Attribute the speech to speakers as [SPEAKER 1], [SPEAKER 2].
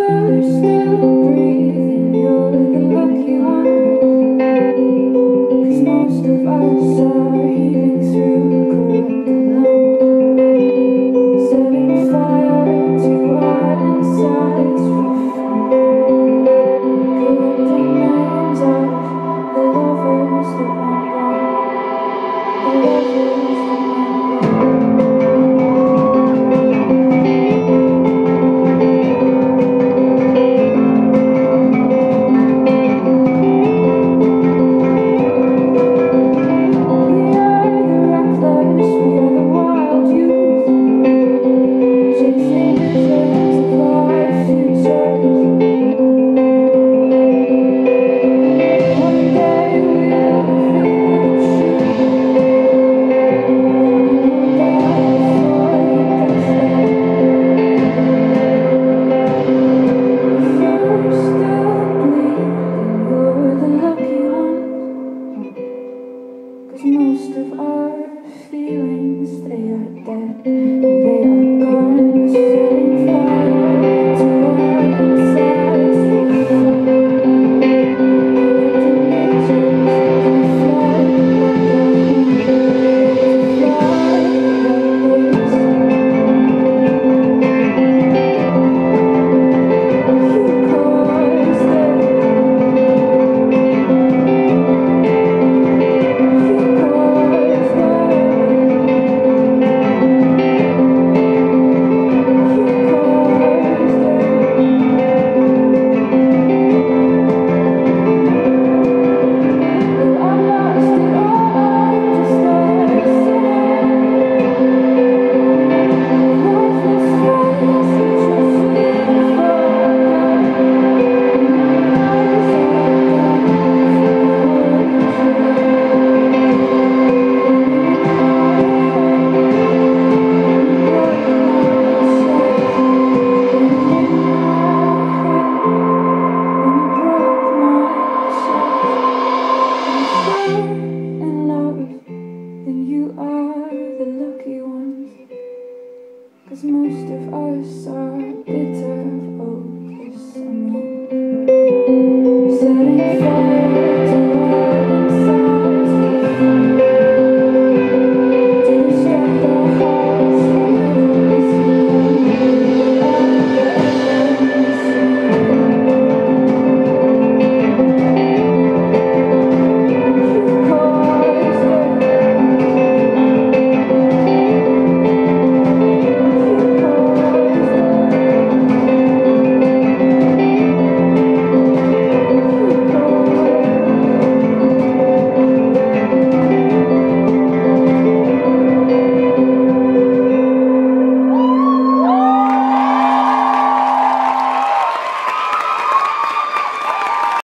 [SPEAKER 1] Cause most of us are most of our feelings, they are dead, they are and love, then you are the lucky ones. Cause most of us are bitter over someone.